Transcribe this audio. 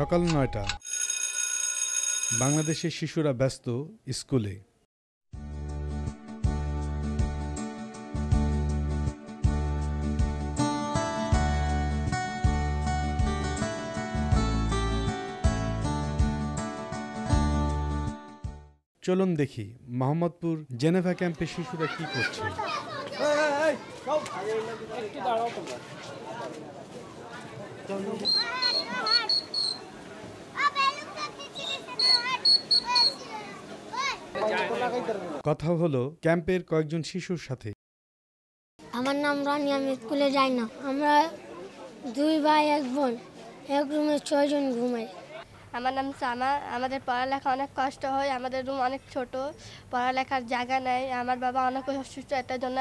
সকাল নয়টা। বাংলাদেশের শিশুরা ব্যস্ত স্কুলে। চলুন দেখি মোহাম্মদপুর জেনেভা ক্যাম্পে শিশুরা কি করছে। কথা হলো ক্যাম্পের কয়েকজন শিশুর সাথে। আমার নাম রানি আমি স্কুলে যাই না। আমরা দুই ভাই এক বোন। এক রুমে ছয়জন ঘুমাই আমার নাম সামা। আমাদের পড়ালেখা অনেক কষ্ট হয়। আমাদের রুম অনেক ছোট। পড়ালেখার জায়গা নেই। আমার বাবা অনেক অসুস্থ এটার জন্য